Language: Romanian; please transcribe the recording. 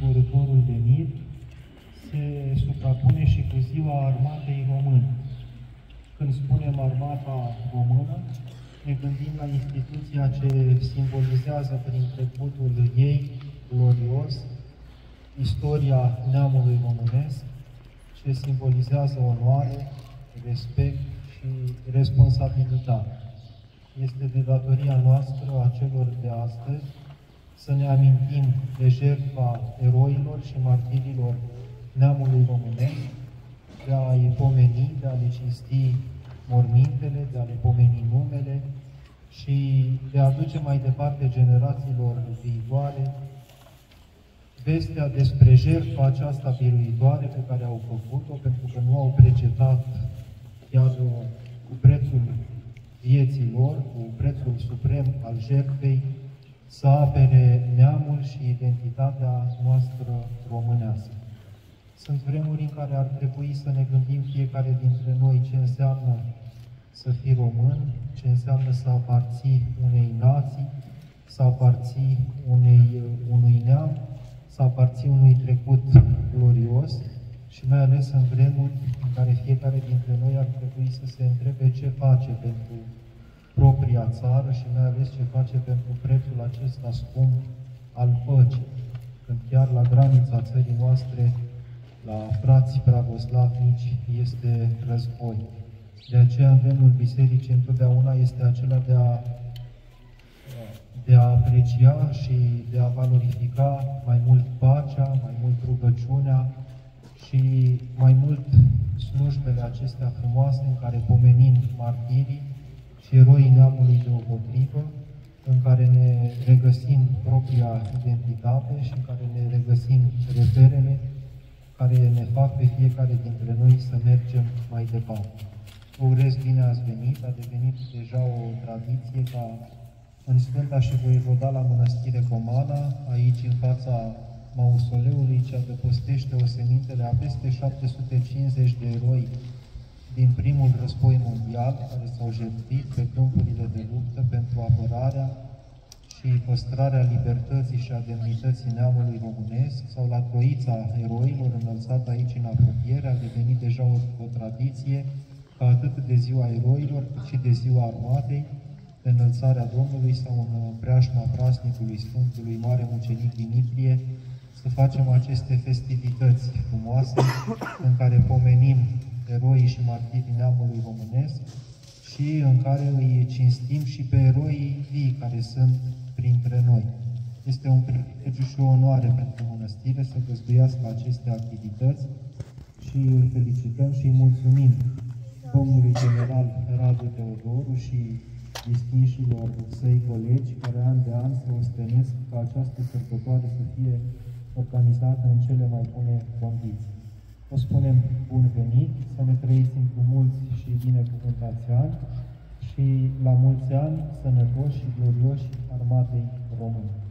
sărbătoritorul venit se suprapune și cu ziua armatei române. Când spunem armata română, ne gândim la instituția ce simbolizează prin trecutul ei glorios istoria neamului românesc, ce simbolizează onoare, respect și responsabilitate. Este de datoria noastră a celor de astăzi să ne amintim de jertfa eroilor și martirilor neamului românesc, de a-i pomeni, de a le cinsti mormintele, de a le pomeni numele și de a aduce mai departe generațiilor viitoare vestea despre jertfa aceasta biruitoare pe care au făcut-o, pentru că nu au precetat chiar cu prețul vieții lor, cu prețul suprem al jertfei, să apere neamul și identitatea noastră românească. Sunt vremuri în care ar trebui să ne gândim fiecare dintre noi ce înseamnă să fii român, ce înseamnă să aparții unei nații, să aparții unei, unui neam, să aparții unui trecut glorios și mai ales în vremuri în care fiecare dintre noi ar trebui să se întrebe ce face pentru propria țară și mai ales ce face pentru prețul acesta scump al păcii, când chiar la granița țării noastre, la frații pravoslavnici, este război. De aceea, îndemnul Bisericii întotdeauna este acela de a, de a aprecia și de a valorifica mai mult pacea, mai mult rugăciunea și mai mult slujbele acestea frumoase în care pomenim martirii, și eroii neamului deopotrivă, în care ne regăsim propria identitate și în care ne regăsim reperele care ne fac pe fiecare dintre noi să mergem mai departe. Vă urez bine ați venit, a devenit deja o tradiție ca în Sfânta și Voievoda la Mănăstire Comana, aici în fața mausoleului ce adăpostește osemintele a peste 750 de eroi din primul război mondial, care s-au jertfit pe câmpurile de luptă pentru apărarea și păstrarea libertății și a demnității neamului românesc, sau la Troița Eroilor, înălțată aici în apropiere, a devenit deja o, o tradiție ca atât de ziua eroilor, cât și de ziua armatei, de înălțarea Domnului sau în preajma prasnicului Sfântului Mare Mucenic Dimitrie, să facem aceste festivități frumoase în care pomenim eroii și martirii neamului românesc și în care îi cinstim și pe eroii vii care sunt printre noi. Este un privilegiu și o onoare pentru mănăstire să găzduiască aceste activități și îl felicităm și îi mulțumim domnului general Radu Teodoru și distinșilor săi colegi care an de an se ostenesc ca această sărbătoare să fie organizată în cele mai bune condiții. Vă spunem bun venit, să ne trăiți într mulți și binecuvântați ani și la mulți ani sănătoși și glorioși armatei române.